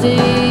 see.